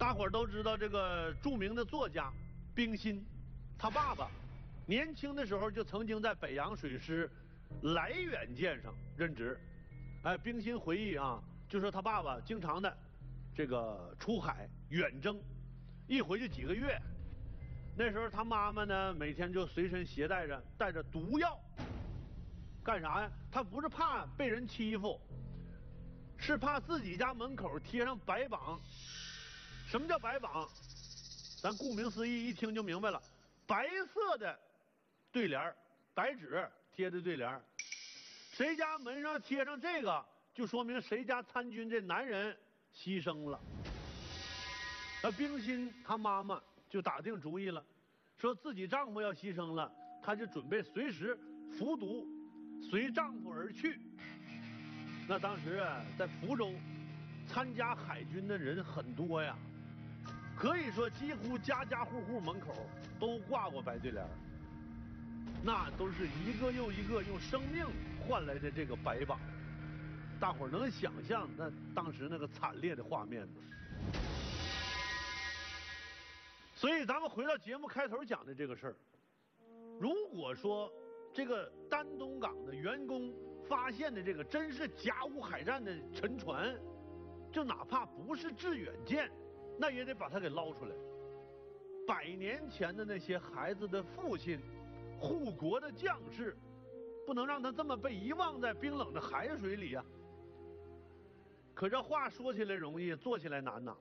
大伙儿都知道这个著名的作家冰心，他爸爸年轻的时候就曾经在北洋水师来远舰上任职。哎，冰心回忆啊，就说他爸爸经常的这个出海远征，一回就几个月。那时候他妈妈呢，每天就随身携带着带着毒药，干啥呀？他不是怕被人欺负，是怕自己家门口贴上白榜。什么叫白榜？咱顾名思义，一听就明白了，白色的对联白纸贴的对联谁家门上贴上这个，就说明谁家参军这男人牺牲了。那冰心她妈妈就打定主意了，说自己丈夫要牺牲了，她就准备随时服毒，随丈夫而去。那当时啊，在福州参加海军的人很多呀。可以说，几乎家家户户门口都挂过白对联那都是一个又一个用生命换来的这个白榜，大伙儿能想象那当时那个惨烈的画面吗？所以，咱们回到节目开头讲的这个事儿，如果说这个丹东港的员工发现的这个真是甲午海战的沉船，就哪怕不是致远舰。那也得把他给捞出来。百年前的那些孩子的父亲，护国的将士，不能让他这么被遗忘在冰冷的海水里呀。可这话说起来容易，做起来难呐。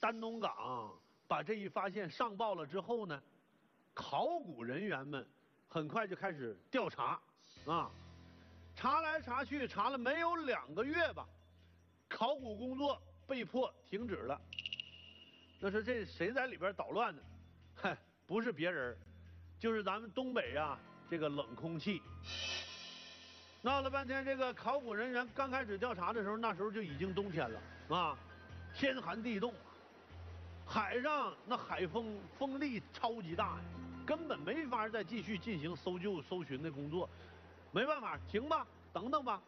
丹东港把这一发现上报了之后呢，考古人员们很快就开始调查啊，查来查去，查了没有两个月吧，考古工作被迫停止了。那是这谁在里边捣乱呢？嗨，不是别人，就是咱们东北啊，这个冷空气。闹了半天，这个考古人员刚开始调查的时候，那时候就已经冬天了啊，天寒地冻，海上那海风风力超级大，根本没法再继续进行搜救搜寻的工作，没办法，停吧，等等吧。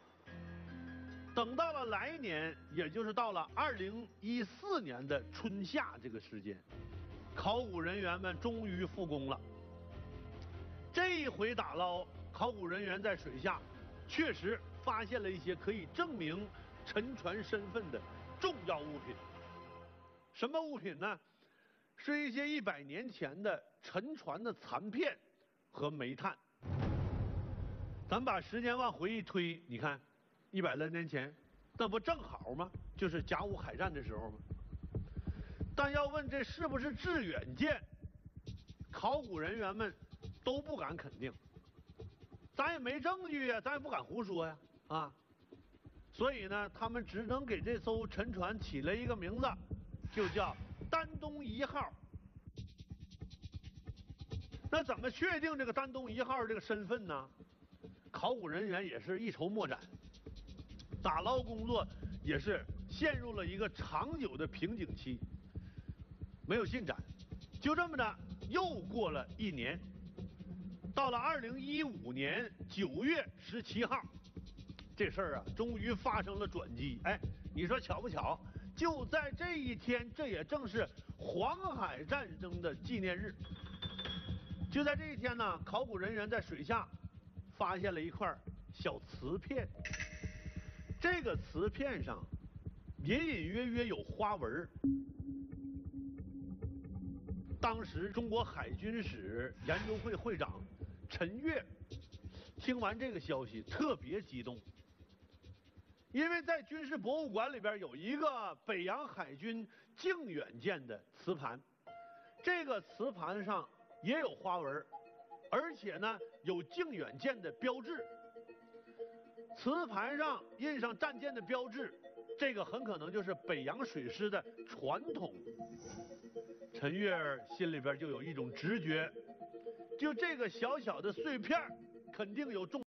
等到了来年，也就是到了二零一四年的春夏这个时间，考古人员们终于复工了。这一回打捞，考古人员在水下确实发现了一些可以证明沉船身份的重要物品。什么物品呢？是一些一百年前的沉船的残片和煤炭。咱把时间往回一推，你看。一百来年前，那不正好吗？就是甲午海战的时候吗？但要问这是不是致远舰，考古人员们都不敢肯定。咱也没证据呀，咱也不敢胡说呀，啊！所以呢，他们只能给这艘沉船起了一个名字，就叫丹东一号。那怎么确定这个丹东一号这个身份呢？考古人员也是一筹莫展。打捞工作也是陷入了一个长久的瓶颈期，没有进展。就这么着，又过了一年，到了二零一五年九月十七号，这事儿啊，终于发生了转机。哎，你说巧不巧？就在这一天，这也正是黄海战争的纪念日。就在这一天呢，考古人员在水下发现了一块小瓷片。这个瓷片上隐隐约约有花纹。当时中国海军史研究会会长陈岳听完这个消息特别激动，因为在军事博物馆里边有一个北洋海军靖远舰的瓷盘，这个瓷盘上也有花纹，而且呢有靖远舰的标志。瓷盘上印上战舰的标志，这个很可能就是北洋水师的传统。陈月儿心里边就有一种直觉，就这个小小的碎片肯定有重。